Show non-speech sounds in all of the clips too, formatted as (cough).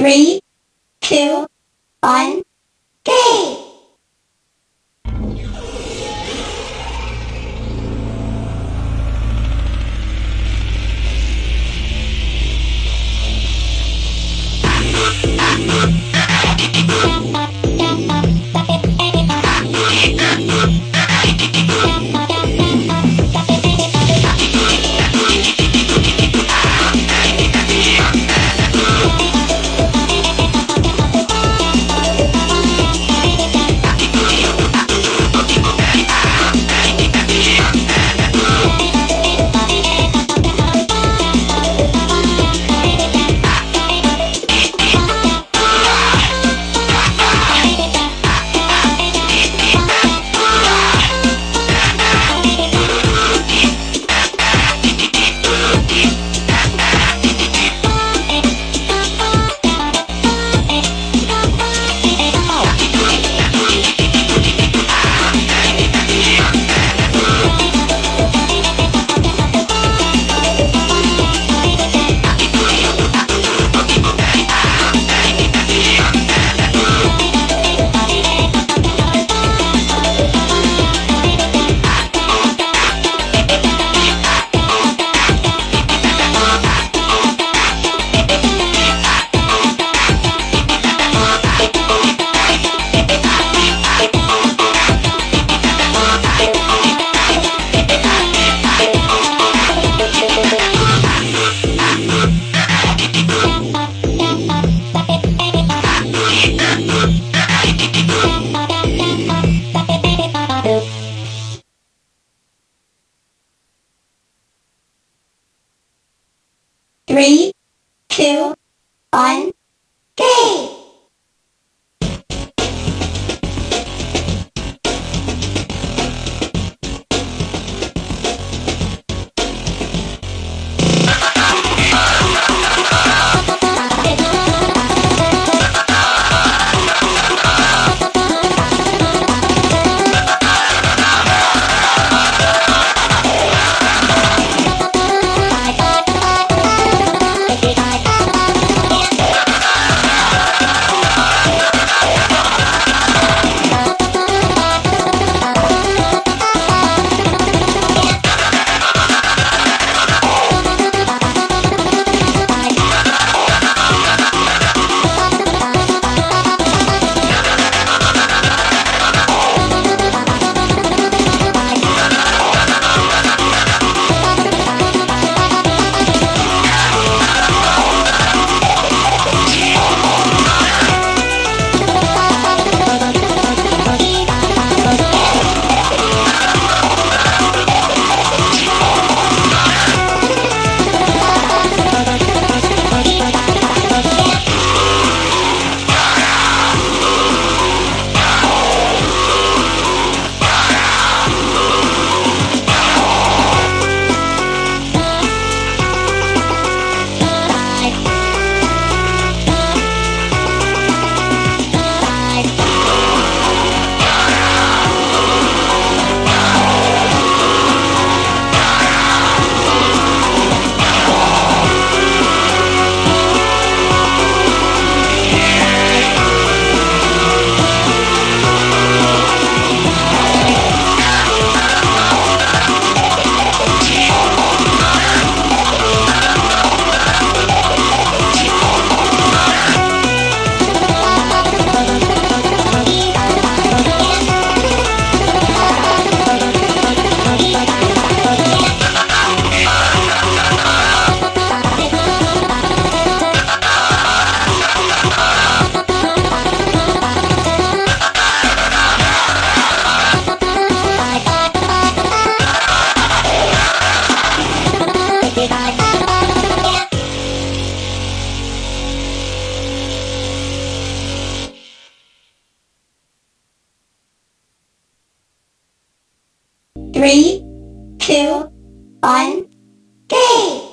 Three, two, one, game! Three, two, one, game! Three, two, one, game!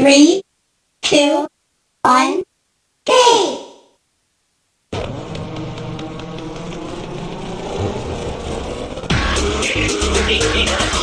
Three, two, one, game! (laughs)